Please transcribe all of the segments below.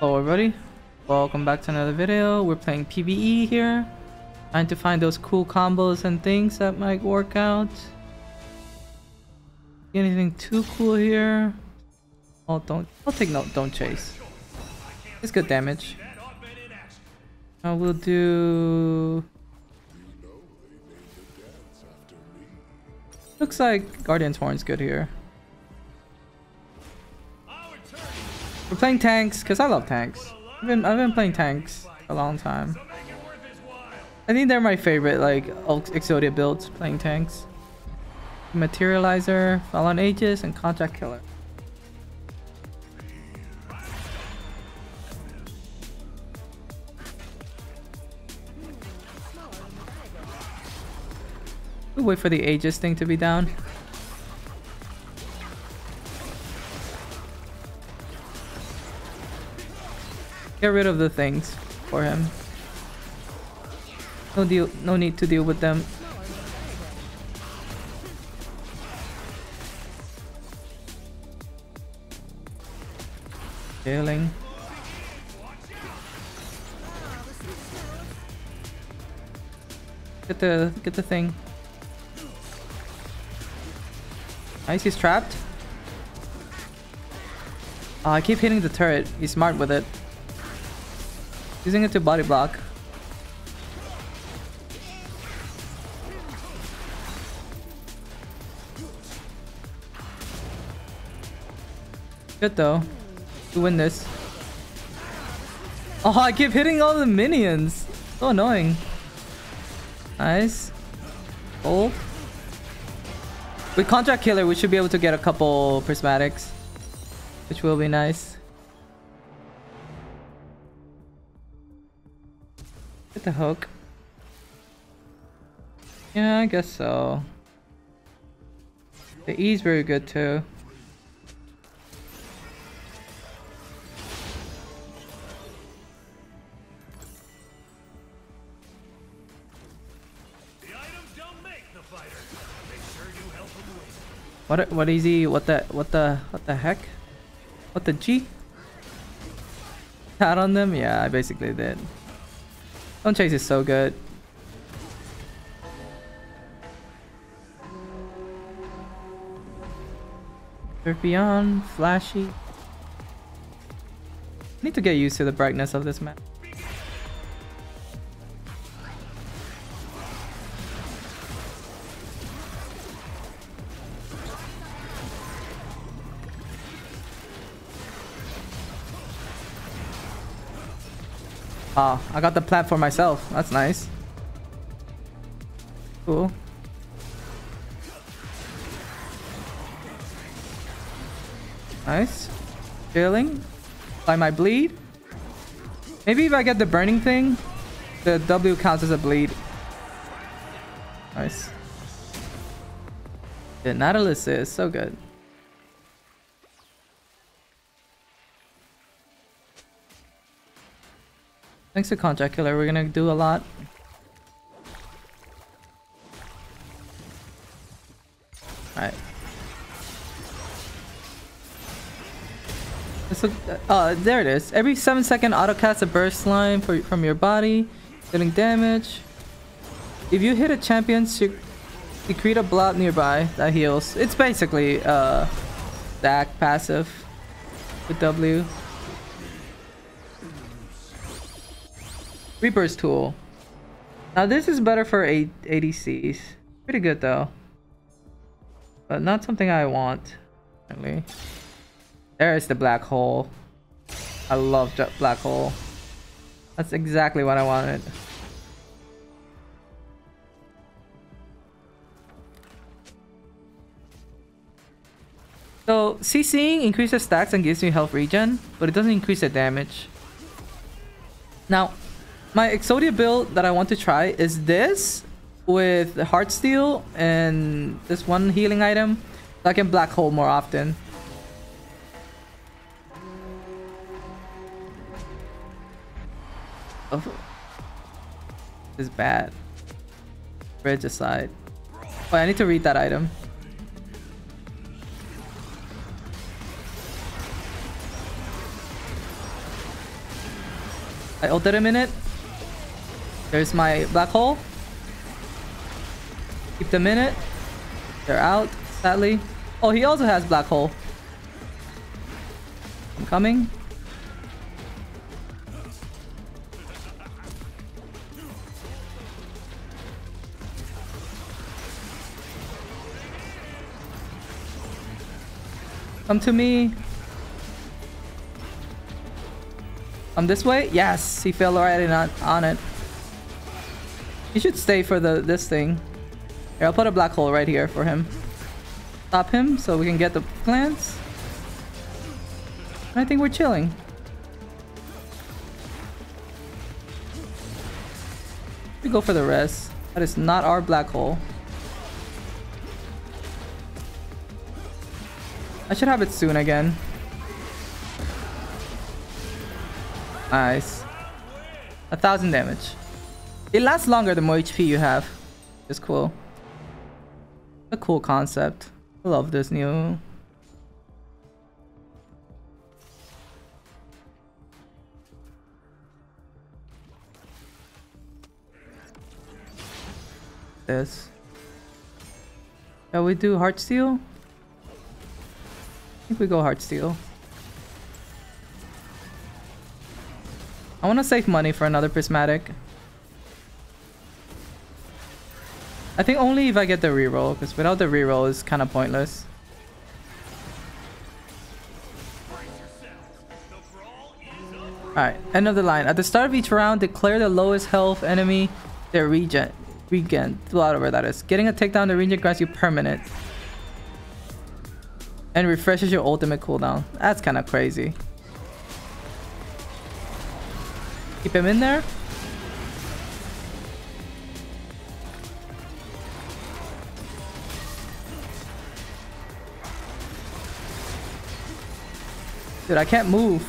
Hello everybody, welcome back to another video. We're playing PvE here. Trying to find those cool combos and things that might work out. Anything too cool here? Oh, don't, I'll take no, don't chase. It's good damage. I will do... Looks like Guardian's Horn's good here. We're playing tanks because I love tanks. I've been I've been playing tanks a long time. I think they're my favorite like Exodia builds playing tanks. Materializer, Fallen Aegis, and Contract Killer. We'll wait for the Aegis thing to be down. Get rid of the things for him. No deal no need to deal with them. Scaling. Get the get the thing. Nice, he's trapped. Oh, I keep hitting the turret. He's smart with it. Using it to body block. Good though. To win this. Oh, I keep hitting all the minions. So annoying. Nice. Gold. With Contract Killer, we should be able to get a couple prismatics. Which will be nice. Get the hook. Yeah, I guess so. The E is very good too. What what is he? What the what the what the heck? What the G? Pat on them? Yeah, I basically did. Don't chase is so good. Beyond, flashy. Need to get used to the brightness of this map. Oh, I got the platform myself. That's nice. Cool. Nice. Chilling. By my bleed. Maybe if I get the burning thing, the W counts as a bleed. Nice. The Nautilus is so good. Thanks to Contract Killer, we're gonna do a lot. Alright. So, uh, there it is. Every 7 second auto cast a burst line for, from your body, dealing damage. If you hit a champion, secrete a blob nearby that heals. It's basically uh, passive with W. Reaper's Toll. Now this is better for ADCs. Pretty good though. But not something I want. Really. There is the black hole. I love black hole. That's exactly what I wanted. So CCing increases stacks and gives you health regen, but it doesn't increase the damage. Now, my Exodia build that I want to try is this with Heartsteel and this one healing item. So I can black hole more often. Oh. This is bad. Regicide. Oh, I need to read that item. I ulted him in it. There's my black hole. Keep them in it. They're out, sadly. Oh, he also has black hole. I'm coming. Come to me. Come this way? Yes, he fell in on, on it. He should stay for the this thing. Here, I'll put a black hole right here for him. Stop him so we can get the plants. I think we're chilling. We go for the rest. That is not our black hole. I should have it soon again. Nice. A thousand damage. It lasts longer the more HP you have. It's cool. A cool concept. I love this new. This. Shall we do heart steel? I think we go heart steel. I want to save money for another Prismatic. I think only if I get the reroll, because without the reroll it's kind of pointless. Alright, end of the line. At the start of each round, declare the lowest health enemy their regen. Regen, whatever that is. Getting a takedown the regen grants you permanent. And refreshes your ultimate cooldown. That's kind of crazy. Keep him in there. Dude, I can't move.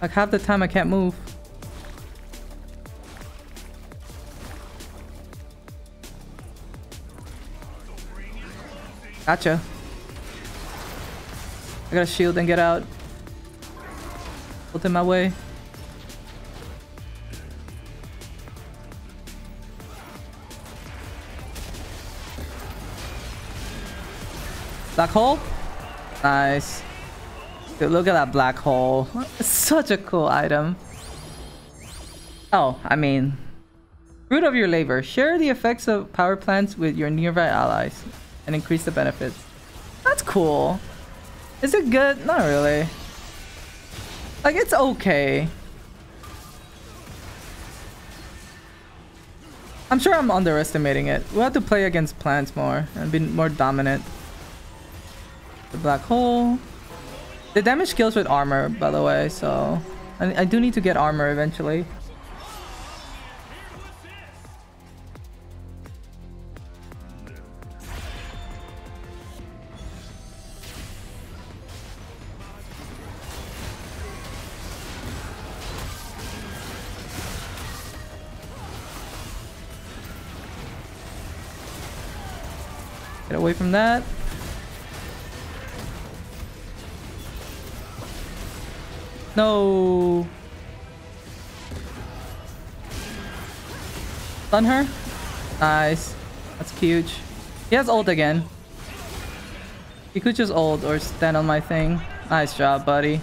Like half the time I can't move. Gotcha. I gotta shield and get out. Ult in my way. Black hole? Nice. Dude, look at that black hole. Such a cool item. Oh, I mean... Fruit of your labor. Share the effects of power plants with your nearby allies and increase the benefits. That's cool. Is it good? Not really. Like, it's okay. I'm sure I'm underestimating it. We'll have to play against plants more and be more dominant. The black hole. The damage scales with armor, by the way, so... I, I do need to get armor eventually. Get away from that. No. Stun her. Nice. That's huge. He has ult again. He could just ult or stand on my thing. Nice job, buddy.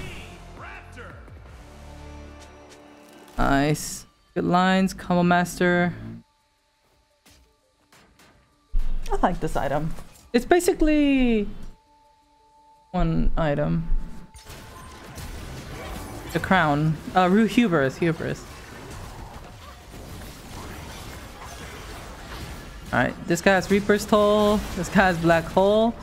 Nice. Good lines, combo master. I like this item. It's basically one item. The crown. Uh, Rue Hubris. Hubris. Alright, this guy has Reaper's Toll. This guy has Black Hole.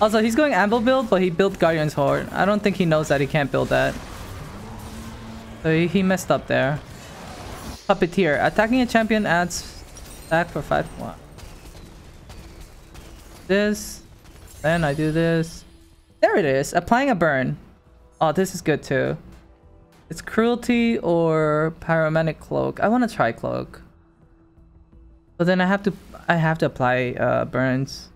Also, he's going Anvil build, but he built Guardian's Horn. I don't think he knows that he can't build that. So he, he messed up there. Puppeteer. Attacking a champion adds back for 5 this. Then I do this. There it is. Applying a burn. Oh, this is good too. It's cruelty or paramedic cloak. I want to try cloak. But then I have to I have to apply uh, burns.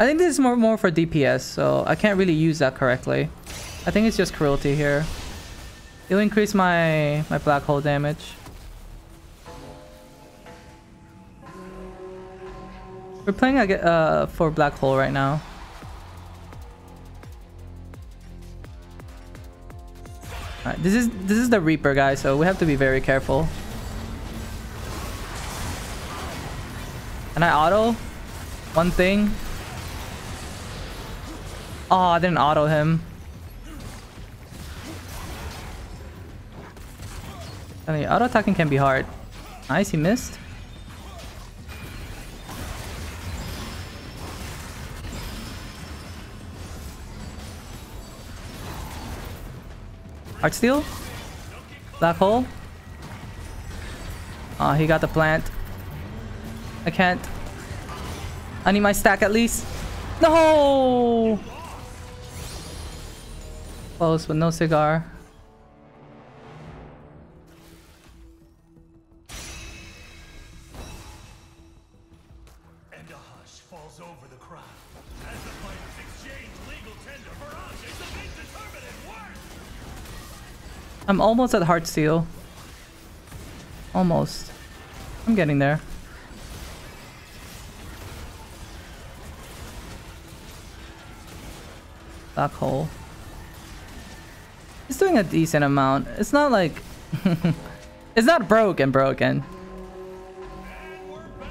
I think this is more more for DPS, so I can't really use that correctly. I think it's just cruelty here. It'll increase my my black hole damage. We're playing uh, for black hole right now. This is this is the Reaper guy, so we have to be very careful. Can I auto? One thing. Oh, I didn't auto him. I mean, auto attacking can be hard. Nice, he missed. Heart Steel? Black Hole? Oh, he got the plant. I can't. I need my stack at least. No! Close, but no cigar. I'm almost at Heart Steel. Almost. I'm getting there. Black hole. It's doing a decent amount. It's not like... it's not broken broken.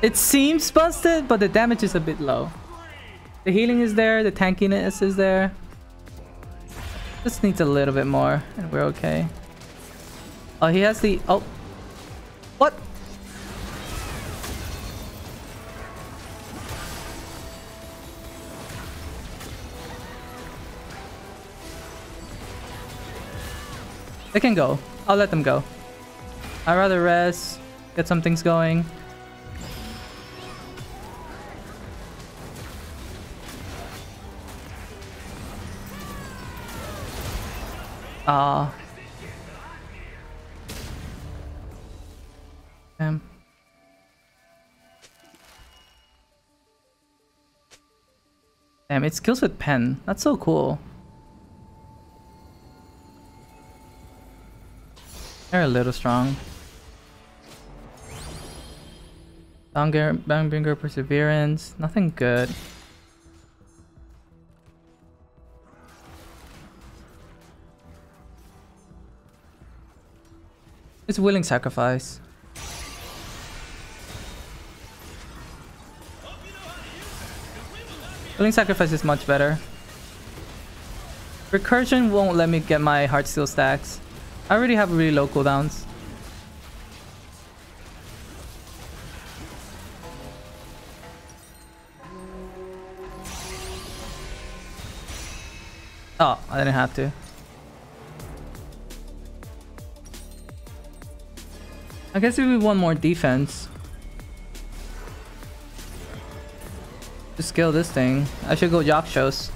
It seems busted, but the damage is a bit low. The healing is there, the tankiness is there. Just needs a little bit more, and we're okay. Oh, he has the... Oh. What? They can go. I'll let them go. I'd rather rest, get some things going. Ah. Uh, Damn, it skills with pen. That's so cool. They're a little strong. Bangbringer Perseverance. Nothing good. It's willing sacrifice. Willing Sacrifice is much better. Recursion won't let me get my Heart Steel stacks. I already have really low cooldowns. Oh, I didn't have to. I guess if we want more defense. To scale this thing. I should go Jak'Sho's.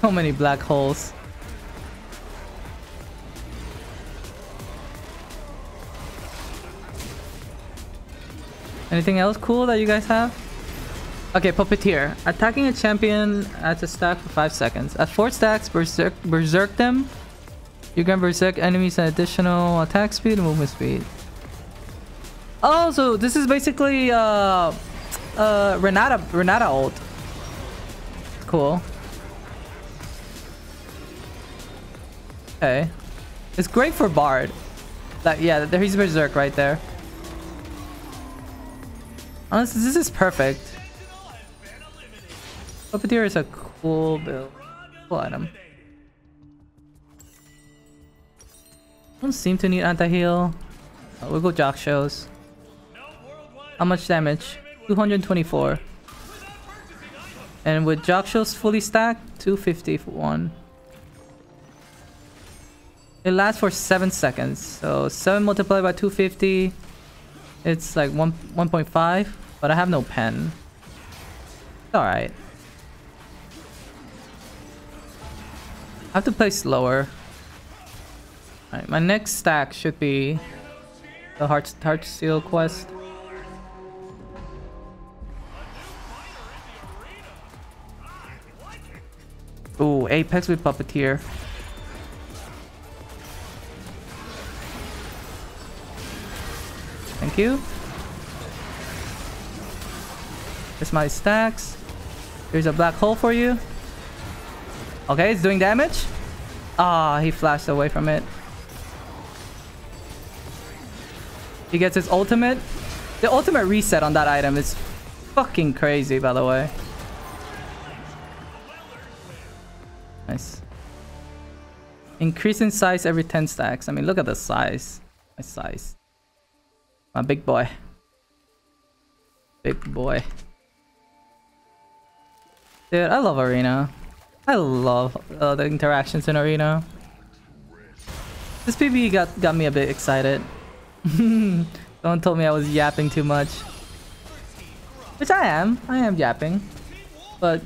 So many black holes. Anything else cool that you guys have? Okay, Puppeteer. Attacking a champion adds a stack for 5 seconds. At 4 stacks, berserk, berserk them you can berserk enemies an additional attack speed and movement speed. Oh, so this is basically uh, uh, Renata, Renata ult. Cool. Okay. It's great for Bard. Like, yeah, he's Berserk right there. Honestly, this is perfect. Puppeteer is a cool build. Cool item. Don't seem to need anti-heal. Oh, uh, we'll go Jak'Sho's. How much damage? 224. And with Jak'Sho's fully stacked, 250 for one. It lasts for 7 seconds. So 7 multiplied by 250. It's like 1 1.5. But I have no pen. alright. I have to play slower. Alright, my next stack should be The Heart Heart Steel quest. Ooh, Apex with Puppeteer. Thank you. Here's my stacks. Here's a black hole for you. Okay, it's doing damage. Ah, oh, he flashed away from it. He gets his ultimate. The ultimate reset on that item is fucking crazy, by the way. Nice. Increase in size every 10 stacks. I mean, look at the size. My size. My big boy. Big boy. Dude, I love Arena. I love uh, the interactions in Arena. This PB got, got me a bit excited. Someone told me I was yapping too much. Which I am. I am yapping. But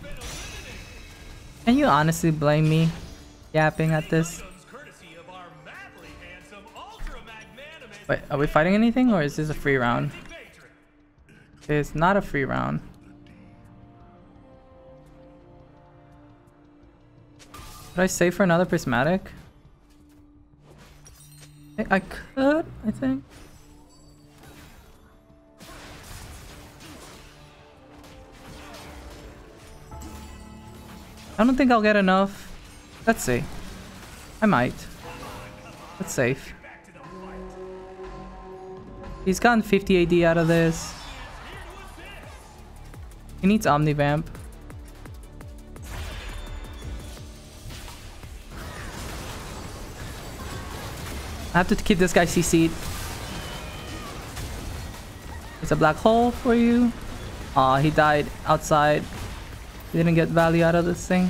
can you honestly blame me yapping at this? Wait, are we fighting anything or is this a free round? It's not a free round. Could I save for another prismatic? I could, I think. I don't think I'll get enough. Let's see. I might. That's safe. He's gotten 50 AD out of this. He needs Omnivamp. I have to keep this guy CC'd. It's a black hole for you. Aw, he died outside. He didn't get value out of this thing.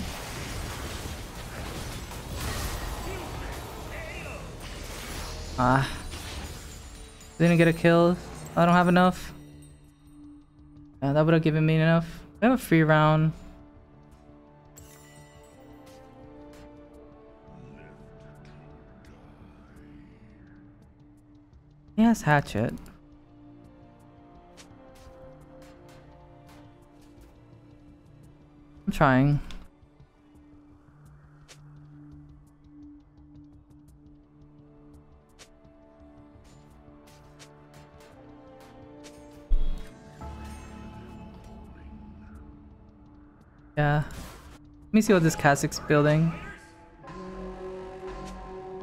Ah. Didn't get a kill. I don't have enough. Yeah, that would have given me enough. We have a free round. Yes, hatchet. I'm trying. Yeah. Let me see what this Kha'Zix's building.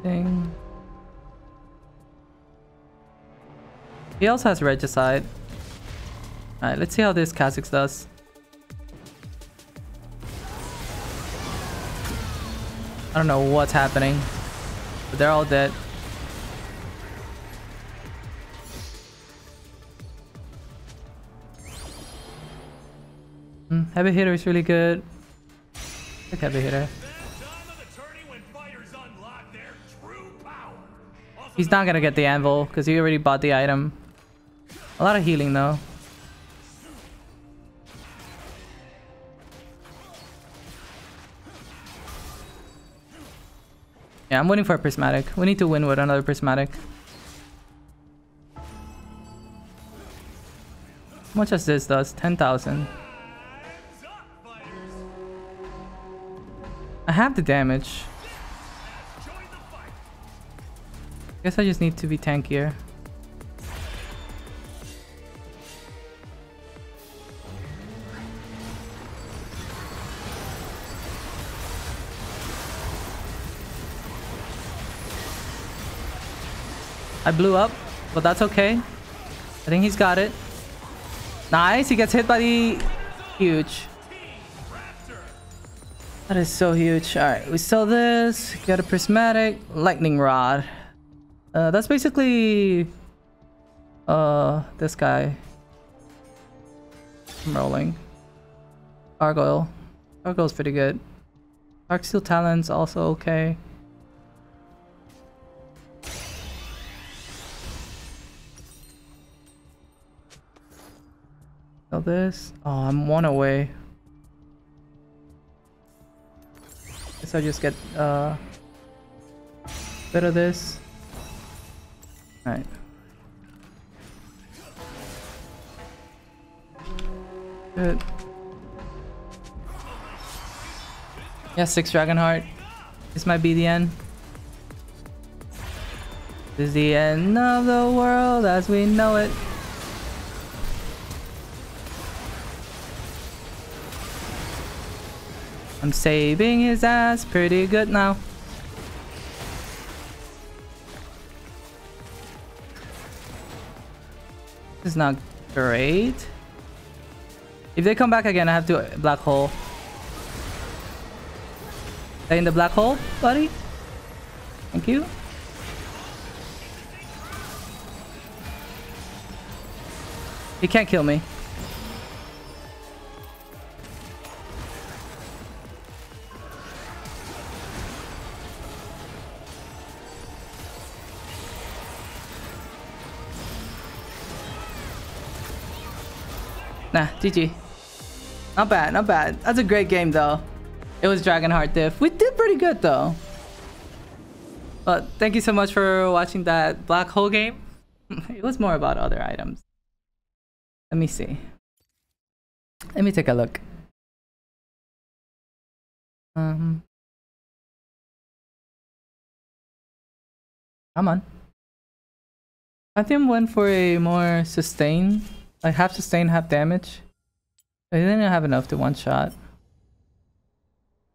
Thing. He also has Regicide. Alright, let's see how this Kha'Zix does. I don't know what's happening. But they're all dead. Mm, heavy hitter is really good. Like heavy hitter. He's not gonna get the anvil because he already bought the item. A lot of healing though. Yeah, I'm waiting for a prismatic. We need to win with another prismatic. How much as this does? 10,000. I have the damage. Guess I just need to be tankier. I blew up, but that's okay. I think he's got it. Nice, he gets hit by the... Huge. That is so huge. Alright, we sell this. Get a prismatic. Lightning rod. Uh, that's basically... Uh, this guy. I'm rolling. Gargoyle. Gargoyle's pretty good. Darksteel Talon's also okay. Kill this. Oh, I'm one away. Guess I just get uh, a bit of this. Alright. Good. Yeah, six dragon heart. This might be the end. This is the end of the world as we know it. I'm saving his ass pretty good now. This is not great. If they come back again, I have to black hole. Stay in the black hole, buddy. Thank you. He can't kill me. GG. Not bad, not bad. That's a great game though. It was Dragonheart Diff. We did pretty good though. But thank you so much for watching that black hole game. it was more about other items. Let me see. Let me take a look. Um. Come on. Pantheon went for a more sustain, like half sustain, half damage. I didn't have enough to one shot.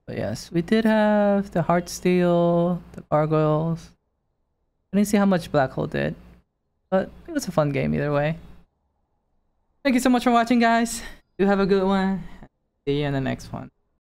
But yes, we did have the heart steel, the Gargoyles. I didn't see how much Black Hole did. But it was a fun game either way. Thank you so much for watching, guys. Do have a good one. See you in the next one.